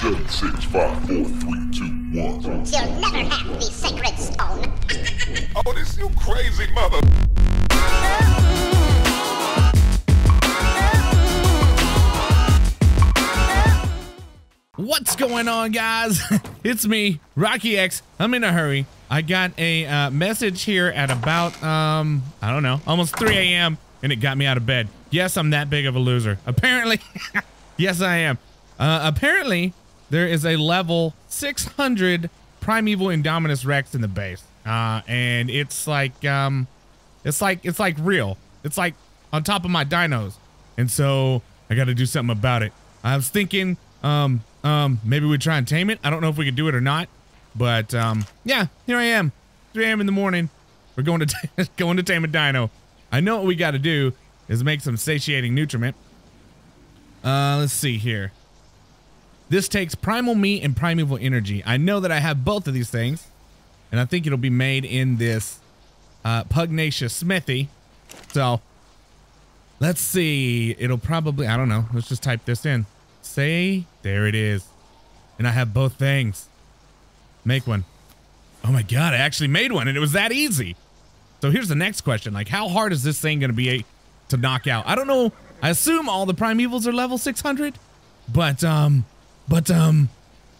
Seven, six, five, four, three, two, one. You'll never have the sacred stone. Oh, this you crazy mother. What's going on, guys? it's me, Rocky X. I'm in a hurry. I got a uh, message here at about, um, I don't know, almost 3 a.m. and it got me out of bed. Yes, I'm that big of a loser. Apparently, yes, I am. Uh, apparently, there is a level 600 Primeval Indominus Rex in the base. Uh, and it's like, um, it's like, it's like real. It's like on top of my dinos. And so I got to do something about it. I was thinking, um, um, maybe we try and tame it. I don't know if we could do it or not, but um, yeah, here I am, 3 a.m. in the morning. We're going to going to tame a dino. I know what we got to do is make some satiating nutriment. Uh, let's see here. This takes primal meat and primeval energy. I know that I have both of these things, and I think it'll be made in this uh, Pugnacia smithy. So let's see. It'll probably I don't know. Let's just type this in. Say, there it is. And I have both things. Make one. Oh my God, I actually made one and it was that easy. So here's the next question. Like, how hard is this thing going to be to knock out? I don't know. I assume all the primevals are level 600, but, um, but, um,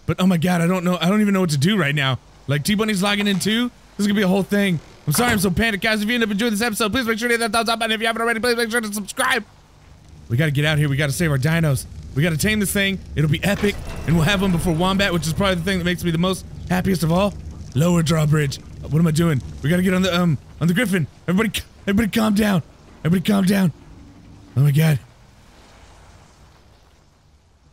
but, oh my God, I don't know. I don't even know what to do right now. Like, T-Bunny's logging in too? This is to be a whole thing. I'm sorry I'm so panicked, guys. If you end up enjoying this episode, please make sure to hit that thumbs up button. If you haven't already, please make sure to subscribe. We got to get out here. We got to save our dinos. We got to tame this thing. It'll be epic, and we'll have one before Wombat, which is probably the thing that makes me the most happiest of all. Lower drawbridge. What am I doing? We got to get on the um on the Griffin. Everybody, everybody, calm down. Everybody, calm down. Oh my God.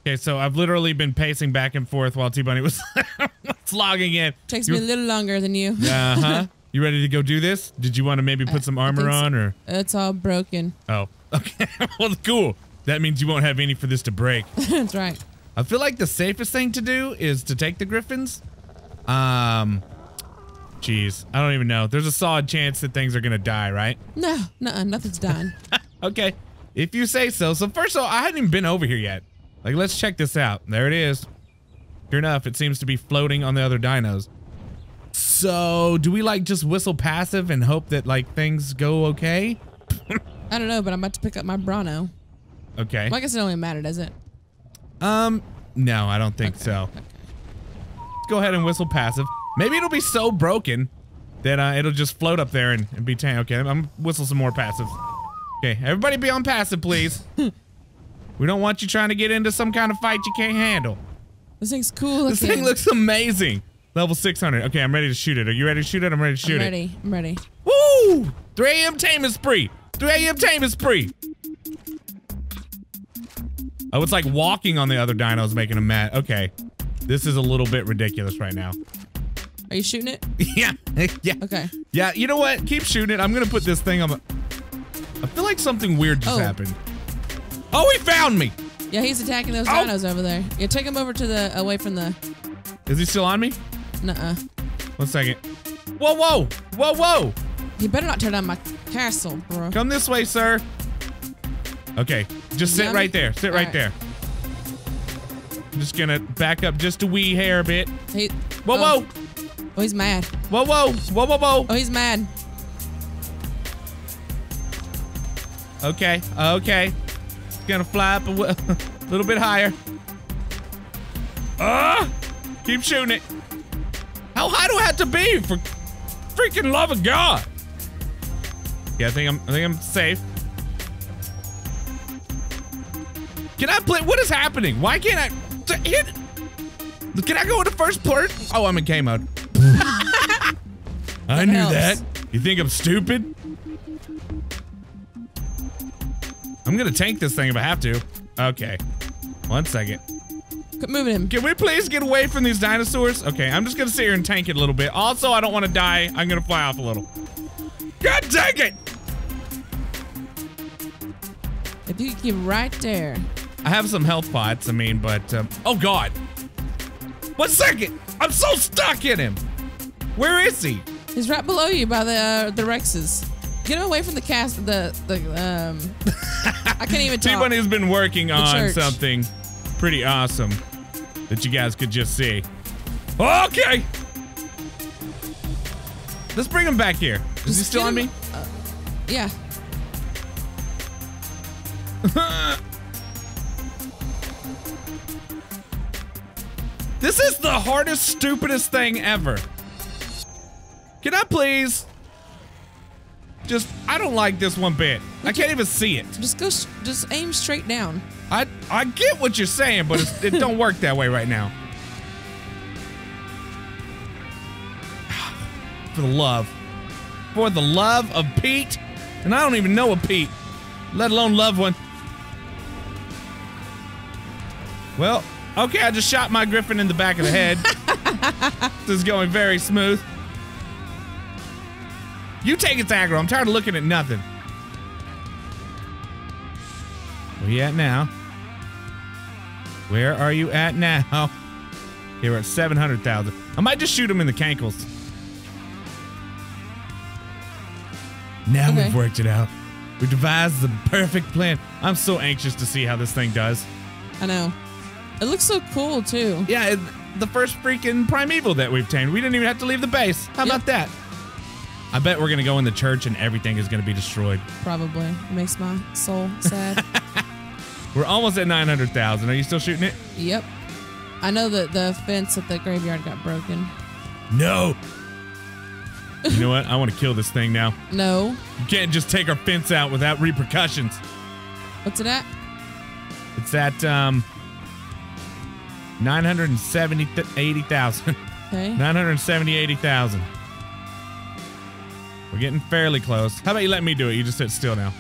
Okay, so I've literally been pacing back and forth while T Bunny was, was logging in. Takes You- me a little longer than you. Uh huh. You ready to go do this? Did you want to maybe put some armor on or? It's all broken. Oh, okay. well, cool. That means you won't have any for this to break. That's right. I feel like the safest thing to do is to take the griffins. Um, jeez, I don't even know. There's a solid chance that things are gonna die, right? No, no, nothing's done. Okay, if you say so. So first of all, I hadn't even been over here yet. Like, let's check this out. There it is. Sure enough, it seems to be floating on the other dinos. So, do we like just whistle passive and hope that like things go okay? I don't know, but I'm about to pick up my Bronto. Okay. Well, I guess it don't matter, does it? Um, no, I don't think so. Let's go ahead and whistle passive. Maybe it'll be so broken that uh, it'll just float up there and, and be tan. Okay, I'm gonna whistle some more passive. Okay, everybody be on passive, please. we don't want you trying to get into some kind of fight you can't handle. This thing's cool. This thing looks amazing. Level 600. Okay, I'm ready to shoot it. Are you ready to shoot it? I'm ready to shoot I'm it. ready. I'm ready. Woo! 3 a.m. taming spree. 3 a.m. taming spree. Oh, it's like walking on the other dinos making them mad. Okay. This is a little bit ridiculous right now. Are you shooting it? yeah. yeah. Okay. Yeah, you know what? Keep shooting it. I'm going to put this thing on the... I feel like something weird just Oh. happened. Oh, he found me. Yeah, he's attacking those Oh. dinos over there. Yeah, take him over to the away from the. Is he still on me? Nuh-uh. One second. Whoa, whoa. Whoa, whoa. He better not tear down my castle, bro. Come this way, sir. Okay, just sit Yummy. right there. Sit right there. I'm just gonna back up just a wee hair bit. He, Whoa, oh. whoa, Oh, he's mad. whoa, whoa, whoa, whoa, whoa. Oh, he's mad. Okay, okay. Gonna fly up a little bit higher. Ah! Keep shooting it. How high do I have to be for freaking love of God? Yeah, I think I'm. I think I'm safe. Can I play? What is happening? Why can't I hit? Can I go into first person? Oh, I'm in K mode. I knew helps. that. You think I'm stupid? I'm gonna tank this thing if I have to. Okay. One second. Quit moving him. Can we please get away from these dinosaurs? Okay, I'm just gonna sit here and tank it a little bit. Also, I don't want to die. I'm gonna fly off a little. God dang it! If you keep right there. I have some health pots, I mean, but, um, oh God. One second! I'm so stuck in him! Where is he? He's right below you by the uh, the Rexes. Get him away from the cast. The the um. I can't even talk. T-Bunny's been working on church. something pretty awesome. that you guys could just see. Okay. Let's bring him back here. Is he still on me? uh, yeah. This is the hardest, stupidest thing ever. Can I please? Just, I don't like this one bit. I can't even see it. Just go. Just aim straight down. I I get what you're saying, but it's, it don't work that way right now. For the love, for the love of Pete, and I don't even know a Pete, let alone love one. Well, okay, I just shot my Griffin in the back of the head. this is going very smooth. You take its aggro. I'm tired of looking at nothing. Where you at now? Where are you at now? Okay, we're at 700,000. I might just shoot him in the cankles. Now Okay. we've worked it out. We devised the perfect plan. I'm so anxious to see how this thing does. I know. It looks so cool too. Yeah, it, the first freaking primeval that we've tamed. We didn't even have to leave the base. How about that? I bet we're gonna go in the church and everything is gonna be destroyed. Probably it makes my soul sad. We're almost at 900,000. Are you still shooting it? yep. I know that the fence at the graveyard got broken. No. you know what? I want to kill this thing now. No. You can't just take our fence out without repercussions. What's it at? It's at um 970 th- 80,000. Okay. 970 80,000. We're getting fairly close. How about you let me do it? You just sit still now.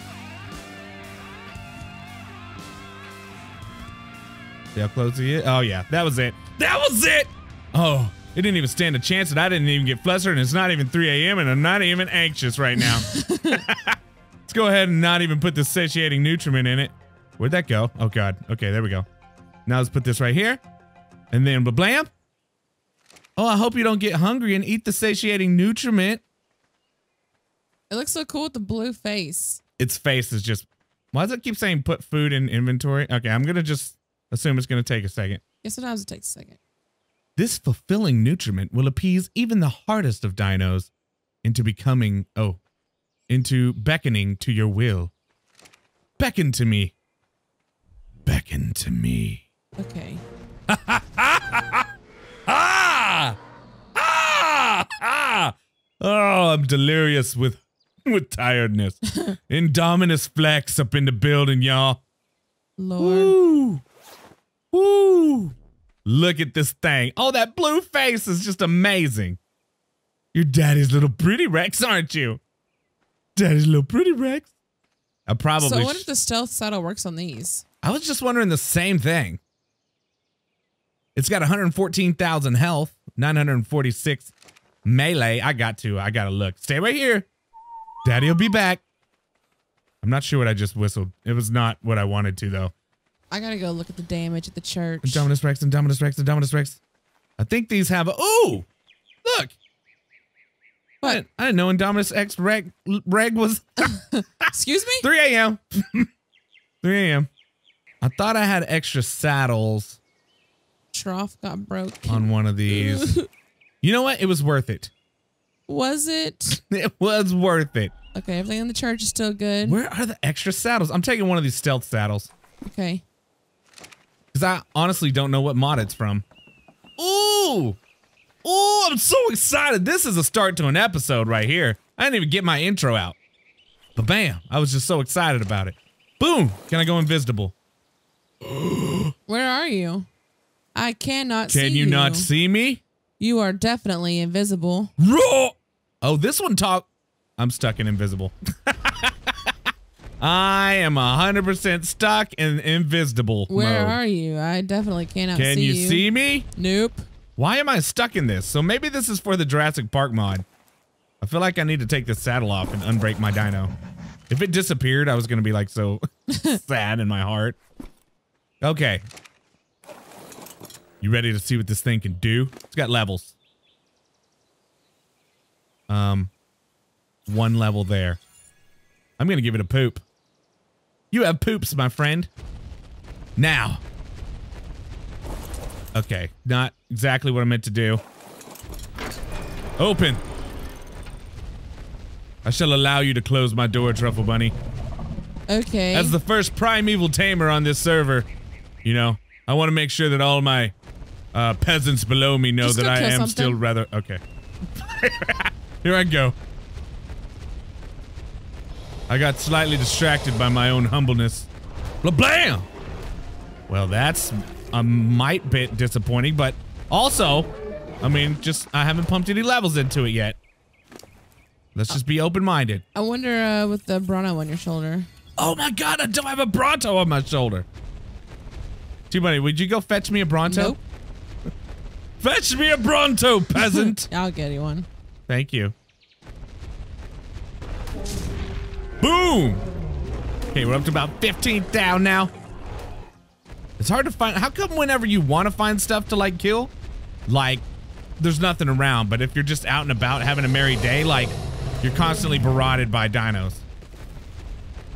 See how close he is? Oh yeah, that was it. That was it. Oh, it didn't even stand a chance, and I didn't even get flustered. And it's not even 3 a.m. and I'm not even anxious right now. Let's go ahead and not even put the satiating nutriment in it. Where'd that go? Oh god. Okay, there we go. Now let's put this right here, and then blam. Oh, I hope you don't get hungry and eat the satiating nutriment. It looks so cool with the blue face. Its face is just. Why does it keep saying put food in inventory? Okay, I'm gonna just assume it's gonna take a second. Yeah, sometimes it takes a second. This fulfilling nutriment will appease even the hardest of dinos into becoming, oh, into beckoning to your will. Beckon to me. Beckon to me. Okay. Ah! Ah! Ah! Oh, I'm delirious with with tiredness. Indominus Flex up in the building, y'all. Lord. Woo! Woo! Look at this thing. Oh, that blue face is just amazing. You're daddy's little pretty Rex, aren't you? Daddy's little pretty Rex. I probably. So what if the stealth saddle works on these? I was just wondering the same thing. It's got 114,000 health, 946 melee. I got to. I got to look. Stay right here. Daddy will be back. I'm not sure what I just whistled. It was not what I wanted to, though. I gotta go look at the damage at the church. Indominus Rex, Indominus Rex, Indominus Rex. I think these have a. Ooh! Look! I What? didn't, I didn't know Indominus X Reg, Reg was Excuse me? 3 a.m. 3 a.m. I thought I had extra saddles Trough got broke. on one of these. you know what? It was worth it. Was it? It was worth it. Okay, everything in the church is still good. Where are the extra saddles? I'm taking one of these stealth saddles Okay. because I honestly don't know what mod it's from. Ooh! Ooh, I'm so excited. This is a start to an episode right here. I didn't even get my intro out. But bam, I was just so excited about it. Boom! Can I go invisible? Where are you? I cannot see you. Can you not see me? You are definitely invisible. Oh, this one talk. I'm stuck in invisible. I am 100% stuck in invisible Where mode. are you? I definitely cannot Can see you you. see me? Nope. Why am I stuck in this? So maybe this is for the Jurassic Park mod. I feel like I need to take this saddle off and unbreak my dino. If it disappeared, I was going to be like so sad in my heart. Okay. You ready to see what this thing can do? It's got levels. Um, one level there. I'm going to give it a poop. You have poops, my friend. Now, Okay, not exactly what I meant to do. Open. I shall allow you to close my door, Truffle Bunny. Okay. As the first primeval tamer on this server, you know, I want to make sure that all my uh, peasants below me know Just that I am something. still rather okay. Here I go. I got slightly distracted by my own humbleness. Blam! Well, that's a mite bit disappointing, but also, I mean, just I haven't pumped any levels into it yet. Let's just be open-minded. I wonder uh, with the Bronto on your shoulder. Oh my god, I don't have a Bronto on my shoulder. T-Bunny, would you go fetch me a Bronto? Nope. Fetch me a Bronto, peasant! I'll get you one. Thank you. Boom! Okay, we're up to about 15 down now. It's hard to find. How come whenever you want to find stuff to like kill, like there's nothing around, but if you're just out and about having a merry day, like you're constantly barotted by dinos.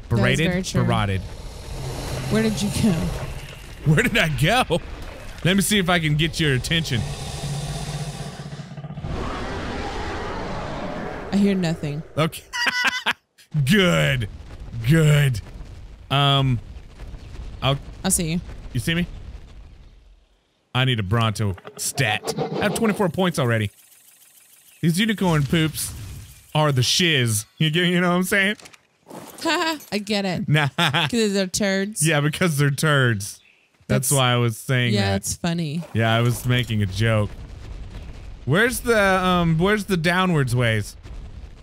Berated? Barotted. Where did you go? Where did I go? Let me see if I can get your attention. I hear nothing. Okay. Good. Good. Um I'll I'll see you. you see me? I need a Bronto stat. I have 24 points already. These unicorn poops are the shiz. You get you know what I'm saying? Haha, I get it. Nah. Because they're turds. yeah, because they're turds. That's, That's- why I was saying Yeah, that. it's funny. Yeah, I was making a joke. Where's the um where's the downwards ways?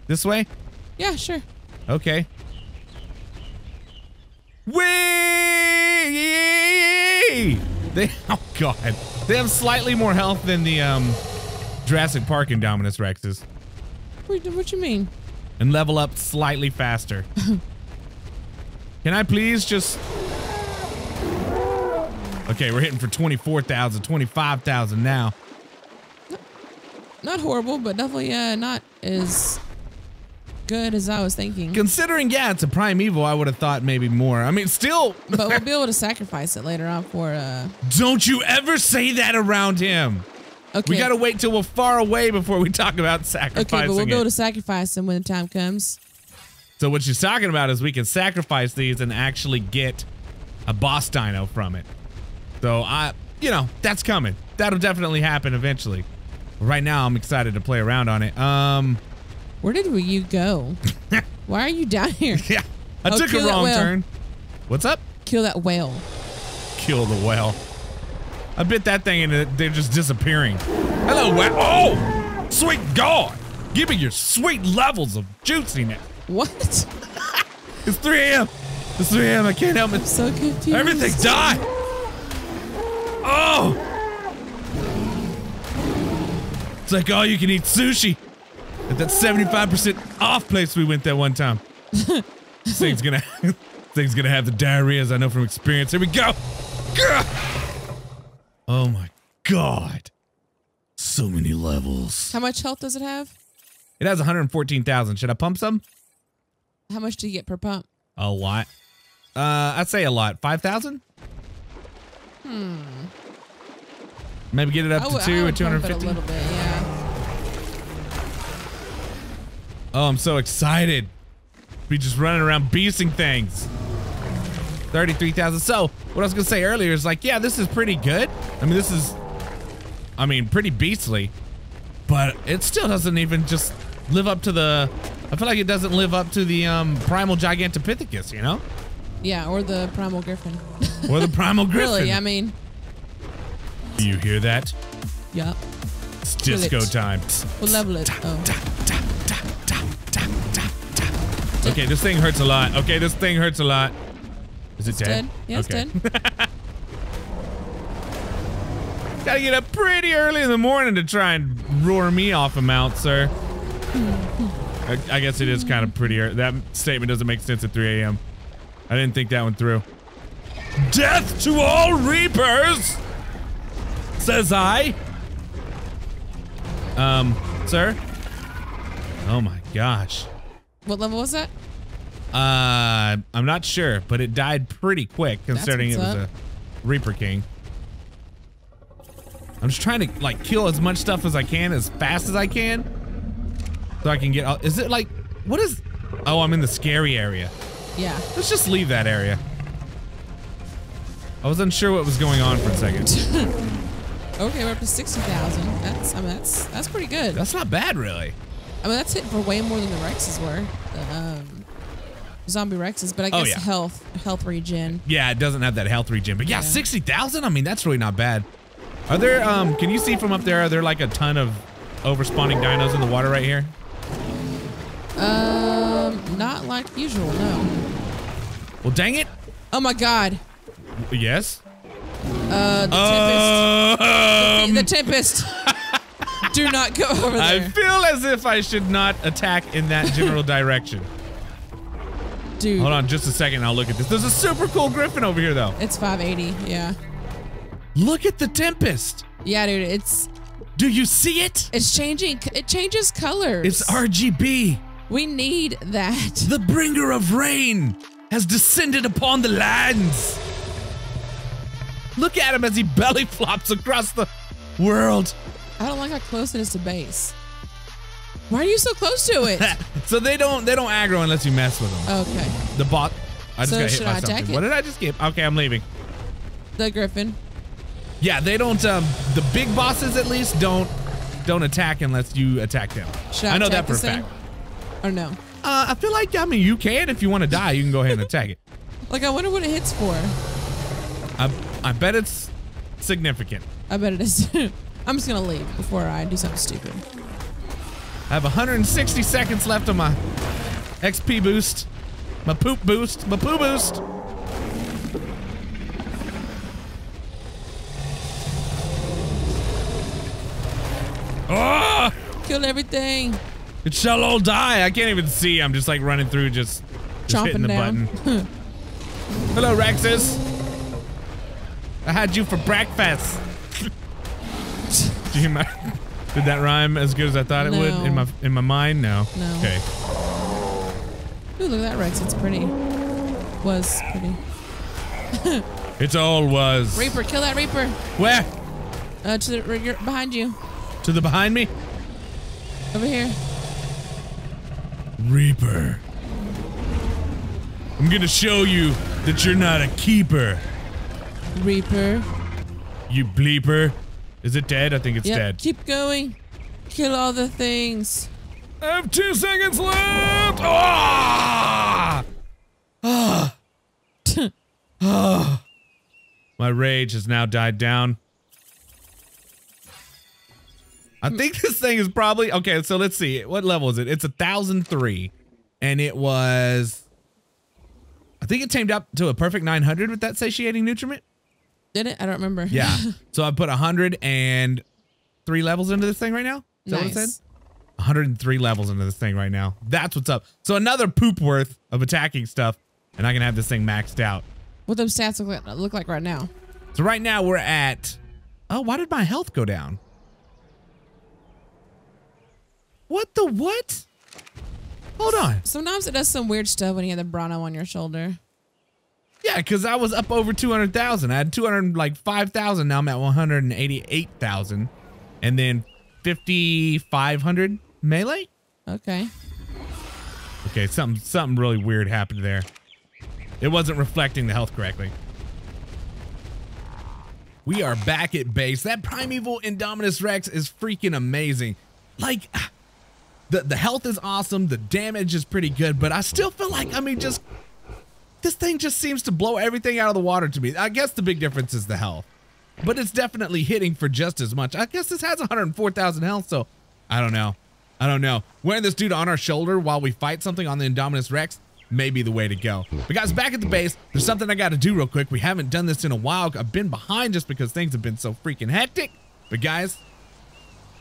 This way? Yeah, sure. Okay. Wee! They oh god. They have slightly more health than the um Jurassic Park Indominus Rexes What, what you mean? and level up slightly faster. Can I please just Okay, we're hitting for 24,000, 25,000 now. Not horrible, but definitely uh, not as good as I was thinking. Considering, yeah, it's a primeval, I would have thought maybe more. I mean, still, But we'll be able to sacrifice it later on for uh don't you ever say that around him. okay. We gotta wait till we're far away before we talk about sacrificing. Okay, but we'll be able to sacrifice them when the time comes. So what she's talking about is we can sacrifice these and actually get a boss dino from it. So I, you know, that's coming. That'll definitely happen eventually. Right now, I'm excited to play around on it. Um, Where did you go? Why are you down here? yeah, I Oh, took a wrong turn. What's up? Kill that whale. Kill the whale. I bit that thing and they're just disappearing. Hello, whale. Oh, sweet God. Give me your sweet levels of juiciness. What? It's 3 a.m. It's 3 a.m. I can't help it. I'm so confused. Everything died. Oh. It's like all you can eat sushi at that 75% off place we went that one time. this thing's gonna, thing's gonna have the diarrhea as I know from experience. Here we go. Oh my God. So many levels. How much health does it have? It has 114,000. Should I pump some? How much do you get per pump? A lot. Uh, I'd say a lot. 5,000? Hmm. Maybe get it up I to would- two at 250. A little bit, yeah. Oh, I'm so excited. Be just running around beasting things. 33,000. So, what I was going to say earlier is like, yeah, this is pretty good. I mean, this is, I mean, pretty beastly. But it still doesn't even just live up to the, I feel like it doesn't live up to the um, Primal Gigantopithecus, you know? Yeah, or the primal griffin. Or the Primal Griffin. really, I mean, Do you hear that? Yep. It's disco it. time. We'll level it. Oh. Okay, this thing hurts a lot. Okay, this thing hurts a lot. Is it It's dead? dead. Yeah, it's dead. Gotta get up pretty early in the morning to try and roar me off a mount, sir. I, I guess it is kind of prettier. That statement doesn't make sense at 3 a.m. I didn't think that one through. Death to all reapers, says I. Um, sir? Oh my gosh. What level was that? Uh, I'm not sure, but it died pretty quick considering it was up. a Reaper King. I'm just trying to like kill as much stuff as I can as fast as I can. So I can get. Is it like, what is, oh, I'm in the scary area. Yeah. Let's just leave that area. I was unsure what was going on for a second. Okay, we're up to sixty thousand. That's I mean that's that's pretty good. That's not bad, really. I mean that's hitting for way more than the Rexes were. The um, zombie Rexes, but I Oh, guess yeah. health health regen. Yeah, it doesn't have that health regen, but yeah, Yeah. 60,000? I mean, that's really not bad. Are there, um, can you see from up there, are there like a ton of overspawning dinos in the water right here? Um, not like usual. No. Well, dang it. Oh my God. Yes. Uh, the Um, tempest. The tempest. Do not go over there. I feel as if I should not attack in that general direction. dude. Hold on just a second. I'll look at this. There's a super cool griffin over here, though. It's 580. Yeah. Look at the Tempest. Yeah, dude. It's Do you see it? it's changing. It changes colors. It's RGB. We need that. The bringer of rain has descended upon the lands. Look at him as he belly flops across the world. I don't like how close it is to base. Why are you so close to it? so they don't they don't aggro unless you mess with them. okay. The bot. I just So got hit by I something. What did I just get? Okay, I'm leaving. The Griffin. Yeah, they don't. Um, the big bosses at least don't don't attack unless you attack them. Should I, I know that for a fact. Or no? Uh, I feel like I mean you can if you want to die, you can go ahead and attack it. Like I wonder what it hits for. I I bet it's significant. I bet it is. I'm just gonna leave before I do something stupid. I have 160 seconds left on my XP boost, my poop boost, my poo boost. Ah! Kill everything. It shall all die. I can't even see. I'm just like running through, just, just hitting the down. button. Hello, Rexus. I had you for breakfast. Do you mind? Did that rhyme as good as I thought it would in my in my mind? No. No. Okay. Ooh, look at that Rex. It's pretty. Was pretty. It's all was. Reaper, kill that Reaper. Where? Uh, to the behind you. To the behind me? Over here. Reaper. I'm gonna show you that you're not a keeper, Reaper. you bleeper. Is it dead? I think it's Yep. dead. Keep going. Kill all the things. I have two seconds left. Ah! Ah! Ah! My rage has now died down. I think this thing is probably okay. So let's see. What level is it? It's a thousand three, and it was. I think it tamed up to a perfect 900 with that satiating nutriment. Did it? I don't remember. Yeah. so I put 103 levels into this thing right now. Is that what it said? nice. 103 levels into this thing right now. That's what's up. So another poop worth of attacking stuff, and I can have this thing maxed out. What those stats look like, look like right now? So right now we're at. Oh, why did my health go down? What the what? Hold on. Sometimes it does some weird stuff when you have the Bronto on your shoulder. Yeah, because I was up over 200,000. I had 200, like 5,000. Now I'm at 188,000. And then 5,500 melee? Okay. Okay, something something really weird happened there. It wasn't reflecting the health correctly. We are back at base. That primeval Indominus Rex is freaking amazing. Like the the health is awesome, the damage is pretty good, but I still feel like I mean just this thing just seems to blow everything out of the water to me. I guess the big difference is the health. But it's definitely hitting for just as much. I guess this has 104,000 health, so I don't know. I don't know. Wearing this dude on our shoulder while we fight something on the Indominus Rex may be the way to go. But guys, back at the base, there's something I got to do real quick. We haven't done this in a while. I've been behind just because things have been so freaking hectic. But guys,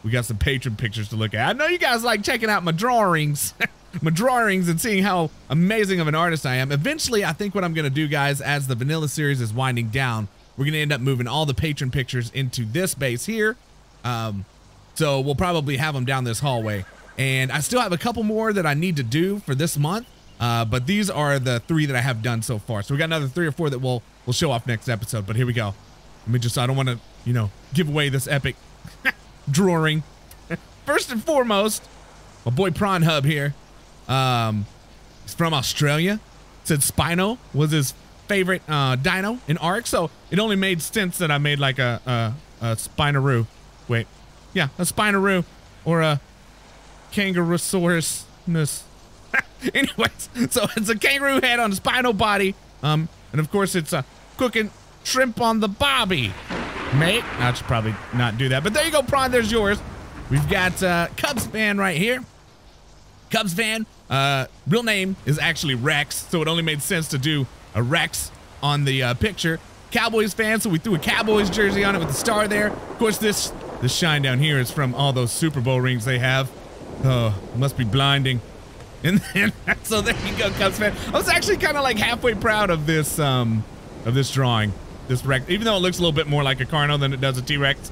we got some patron pictures to look at. I know you guys like checking out my drawings, my drawings and seeing how amazing of an artist I am. Eventually, I think what I'm going to do, guys, as the vanilla series is winding down, we're going to end up moving all the patron pictures into this base here. Um, so we'll probably have them down this hallway. And I still have a couple more that I need to do for this month. Uh, but these are the three that I have done so far. So we got another three or four that we'll we'll show off next episode. But here we go. Let me just I don't want to you know, give away this epic drawing. First and foremost, my boy Prawn Hub here. Um, from Australia. Said Spino was his favorite uh, dino in Ark, so it only made sense that I made like a a, a Spinaroo. Wait, yeah, a Spinaroo or a Kangaroosaurus. Anyways, so it's a kangaroo head on a spinal body. Um, and of course it's a cooking shrimp on the bobby. Mate, I should probably not do that. But there you go, Prawn. There's yours. We've got uh, Cubs fan right here. Cubs fan. Uh, real name is actually Rex, so it only made sense to do a Rex on the uh, picture. Cowboys fan, so we threw a Cowboys jersey on it with the star there. Of course, this this shine down here is from all those Super Bowl rings they have. Oh, must be blinding. And then, so there you go, Cubs fan. I was actually kind of like halfway proud of this, um, of this drawing, this Rex. Even though it looks a little bit more like a Carno than it does a T-Rex,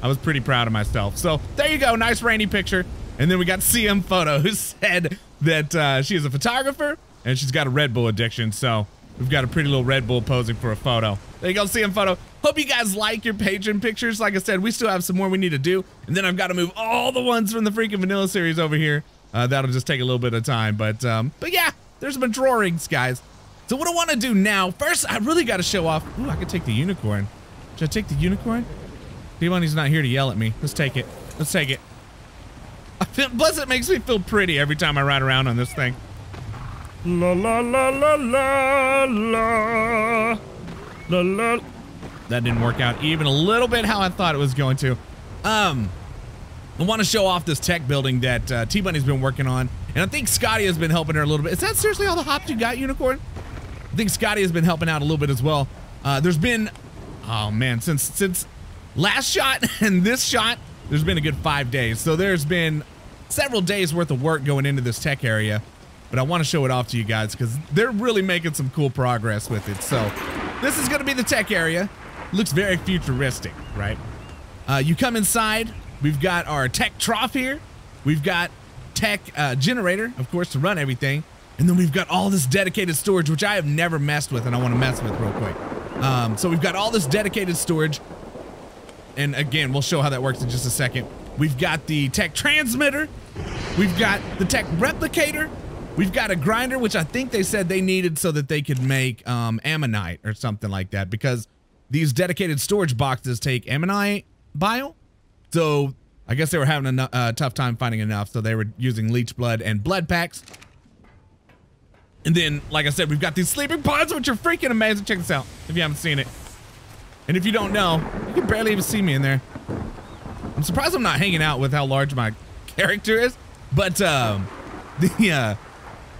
I was pretty proud of myself. So there you go, nice rainy picture. And then we got CM Photo, who said that uh, she is a photographer and she's got a Red Bull addiction. So we've got a pretty little Red Bull posing for a photo. There you go, CM Photo. Hope you guys like your patron pictures. Like I said, we still have some more we need to do. And then I've got to move all the ones from the freaking vanilla series over here. Uh, that'll just take a little bit of time. But um, but yeah, there's some drawings, guys. So what I want to do now, first, I really got to show off. Ooh, I could take the unicorn. Should I take the unicorn? D-Money's not here to yell at me. Let's take it. Let's take it. Feel, plus, it makes me feel pretty every time I ride around on this thing. La la la la la la la la. That didn't work out even a little bit how I thought it was going to. Um, I want to show off this tech building that uh, T-Bunny's been working on, and I think Scotty has been helping her a little bit. Is that seriously all the hops you got, Unicorn? I think Scotty has been helping out a little bit as well. Uh, there's been, oh man, since since last shot and this shot, there's been a good five days. So there's been several days worth of work going into this tech area, but I want to show it off to you guys because they're really making some cool progress with it. So this is going to be the tech area. Looks very futuristic, right? Uh, you come inside. We've got our Tek trough here. We've got Tek uh, generator, of course, to run everything. And then we've got all this dedicated storage, which I have never messed with and I want to mess with real quick. Um, so we've got all this dedicated storage. And again, we'll show how that works in just a second. We've got the Tek transmitter. We've got the Tek replicator. We've got a grinder, which I think they said they needed so that they could make um, ammonite or something like that because these dedicated storage boxes take ammonite bile. So I guess they were having a uh, tough time finding enough. So they were using leech blood and blood packs. And then, like I said, we've got these sleeping pods, which are freaking amazing. Check this out if you haven't seen it. And if you don't know, you can barely even see me in there. I'm surprised I'm not hanging out with how large my character is. But um, the uh,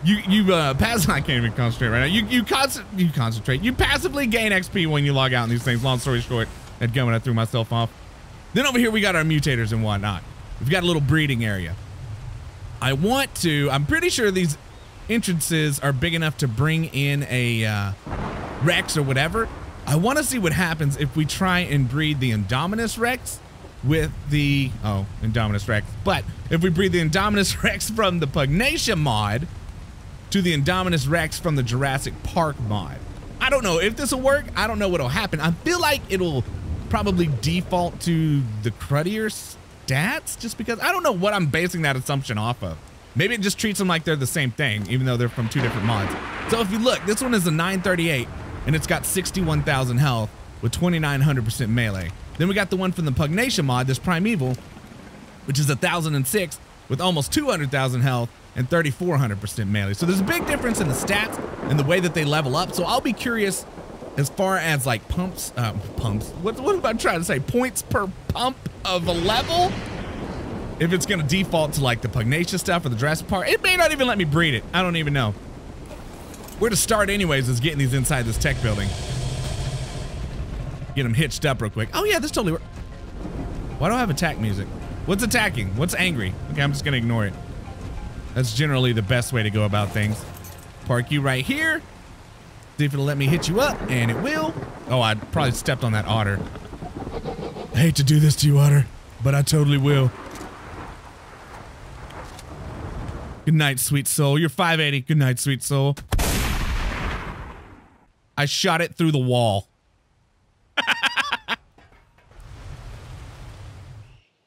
you you uh, pass. I can't even concentrate right now. You you concent you concentrate. You passively gain XP when you log out in these things. Long story short, gun when I threw myself off. Then over here we got our mutators and whatnot. We've got a little breeding area. I want to. I'm pretty sure these entrances are big enough to bring in a uh, Rex or whatever. I want to see what happens if we try and breed the Indominus Rex with the oh Indominus Rex. But if we breed the Indominus Rex from the Pugnacia mod to the Indominus Rex from the Jurassic Park mod. I don't know if this will work. I don't know what'll happen. I feel like it'll probably default to the cruddier stats just because I don't know what I'm basing that assumption off of. Maybe it just treats them like they're the same thing, even though they're from two different mods. So if you look, this one is a 938 and it's got 61,000 health with 2,900% melee. Then we got the one from the Pugnacia mod, this Primeval, which is 1,006 with almost 200,000 health and 3,400% melee. So there's a big difference in the stats and the way that they level up. So I'll be curious as far as like pumps, uh, pumps, what, what am I trying to say? Points per pump of a level? If it's gonna default to like the Pugnacia stuff or the Jurassic Park, it may not even let me breed it. I don't even know. Where to start anyways is getting these inside this tech building. Get them hitched up real quick. Oh yeah, this totally works. Why do I have attack music? What's attacking? What's angry? Okay, I'm just gonna ignore it. That's generally the best way to go about things. Park you right here. See if it'll let me hit you up, and it will. Oh, I probably stepped on that otter. I hate to do this to you, otter, but I totally will. Good night, sweet soul. You're 580. Good night, sweet soul. I shot it through the wall.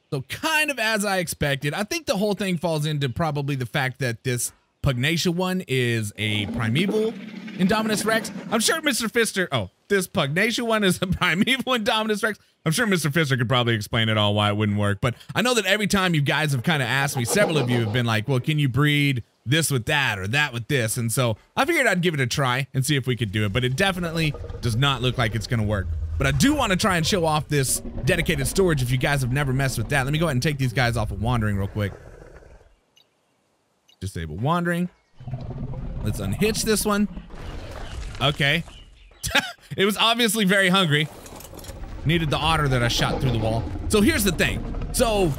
So kind of as I expected. I think the whole thing falls into probably the fact that this Pugnacia one is a primeval Indominus Rex. I'm sure Mr. Fister, oh, this Pugnacia one is a primeval Indominus Rex. I'm sure Mr. Fister could probably explain it all why it wouldn't work. But I know that every time you guys have kind of asked me, several of you have been like, well, can you breed this with that or that with this? And so I figured I'd give it a try and see if we could do it. But it definitely does not look like it's to work. But I do want to try and show off this dedicated storage if you guys have never messed with that. Let me go ahead and take these guys off of wandering real quick. Disable wandering. Let's unhitch this one. Okay. it was obviously very hungry. Needed the otter that I shot through the wall. So here's the thing. So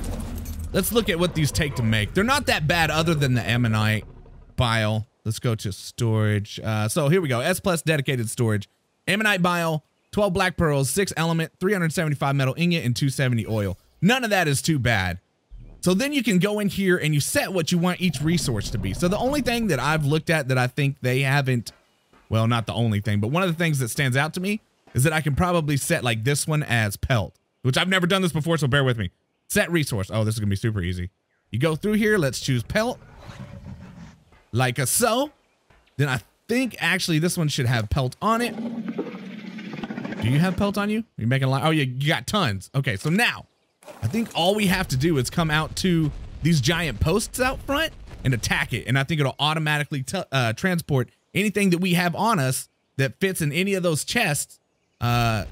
let's look at what these take to make. They're not that bad other than the ammonite bile. Let's go to storage. Uh, so here we go. S plus dedicated storage. Ammonite bile, 12 black pearls, 6 element, 375 metal ingot, and 270 oil. None of that is too bad. So then you can go in here and you set what you want each resource to be. So the only thing that I've looked at that I think they haven't, well, not the only thing, but one of the things that stands out to me is that I can probably set like this one as pelt, which I've never done this before, so bear with me. Set resource. Oh, this is gonna be super easy. You go through here, let's choose pelt, like a so. Then I think actually this one should have pelt on it. Do you have pelt on you? You're you making a lot? Oh, yeah, you got tons. Okay, so now I think all we have to do is come out to these giant posts out front and attack it. And I think it'll automatically uh, transport anything that we have on us that fits in any of those chests. Uh,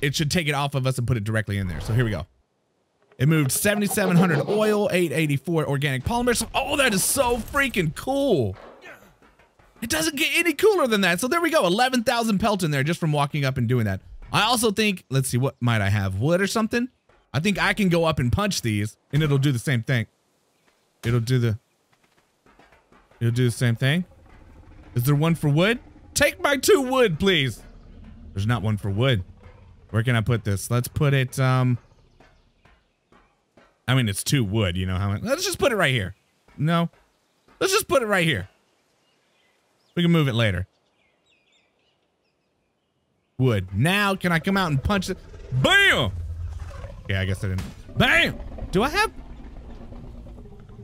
it should take it off of us and put it directly in there. So here we go. It moved 7,700 oil, 884 organic polymers. Oh, that is so freaking cool. It doesn't get any cooler than that. So there we go. 11,000 pelt in there just from walking up and doing that. I also think, let's see, what might I have? Wood or something? I think I can go up and punch these and it'll do the same thing. It'll do the, it'll do the same thing. Is there one for wood? Take my two wood, please. There's not one for wood. Where can I put this? Let's put it, um, I mean, it's two wood, you know how, let's just put it right here. No, let's just put it right here. We can move it later. Wood. Now, can I come out and punch it? Bam! Yeah, I guess I didn't. Bam! Do I have?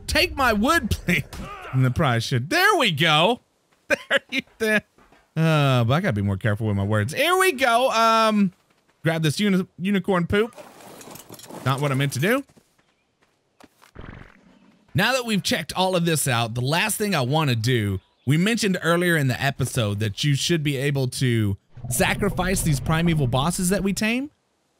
Take my wood, please. And the prize should. There we go. There you there. Uh, but I gotta be more careful with my words. Here we go. Um, grab this uni unicorn poop. Not what I meant to do. Now that we've checked all of this out, the last thing I want to do, we mentioned earlier in the episode that you should be able to sacrifice these primeval bosses that we tame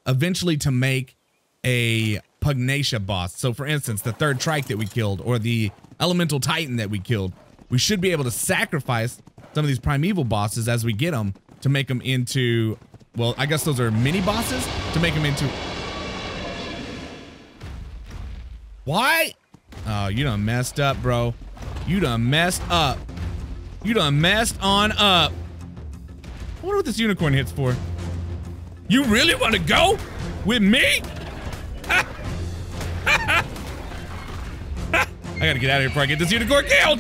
eventually to make a Pugnacia boss. So for instance, the third trike that we killed or the elemental titan that we killed, we should be able to sacrifice some of these primeval bosses as we get them to make them into, well, I guess those are mini bosses to make them into. Why? Oh, you done messed up, bro. You done messed up. You done messed on up. I wonder what this unicorn hits for. You really want to go with me? I gotta get out of here before I get this unicorn killed.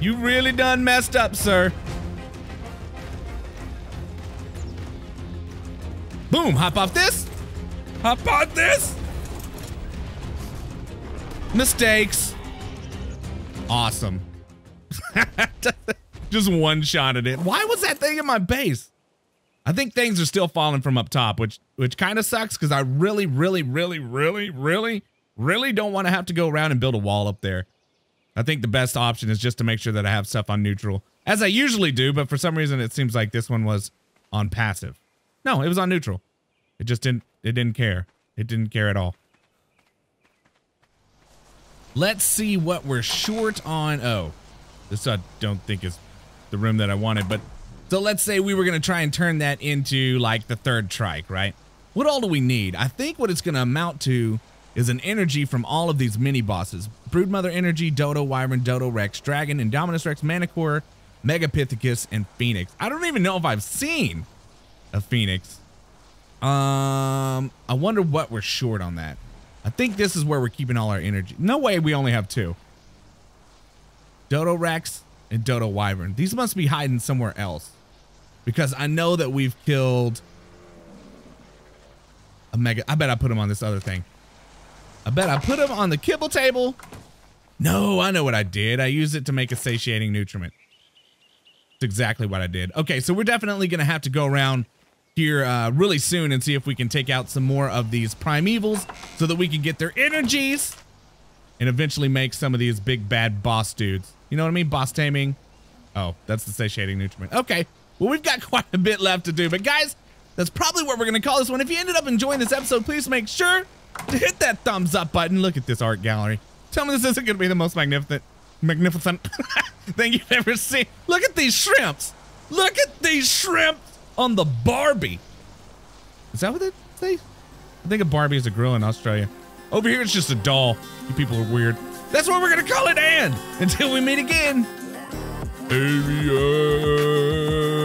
You really done messed up, sir. Boom, hop off this. Hop on this. Mistakes. Awesome. Just one shot at it. Why was that thing in my base? I think things are still falling from up top, which which kind of sucks because I really, really, really, really, really, really don't want to have to go around and build a wall up there. I think the best option is just to make sure that I have stuff on neutral, as I usually do, but for some reason it seems like this one was on passive. No, it was on neutral. It just didn't, it didn't care. It didn't care at all. Let's see what we're short on. Oh, this I don't think is the room that I wanted, but so let's say we were going to try and turn that into like the third trike, right? What all do we need? I think what it's going to amount to is an energy from all of these mini bosses. Broodmother Energy, Dodo, Wyvern, Dodo, Rex, Dragon, Indominus Rex, Manticore, Megapithecus, and Phoenix. I don't even know if I've seen a Phoenix. Um, I wonder what we're short on that. I think this is where we're keeping all our energy. No way we only have two. Dodo Rex and Dodo Wyvern. These must be hiding somewhere else. Because I know that we've killed a mega. I bet I put him on this other thing. I bet I put them on the kibble table. No, I know what I did. I used it to make a satiating nutriment. That's exactly what I did. Okay, so we're definitely going to have to go around here uh, really soon and see if we can take out some more of these primevals so that we can get their energies and eventually make some of these big bad boss dudes. You know what I mean? Boss taming. Oh, that's the satiating nutriment. Okay. Well, we've got quite a bit left to do, but guys, that's probably what we're going to call this one. If you ended up enjoying this episode, please make sure to hit that thumbs up button. Look at this art gallery. Tell me this isn't going to be the most magnificent, magnificent thing you've ever seen. Look at these shrimps. Look at these shrimps on the Barbie. Is that what they say? I think a Barbie is a girl in Australia. Over here, it's just a doll. You people are weird. That's what we're to call it, and until we meet again. Avian.